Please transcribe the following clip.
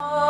Oh.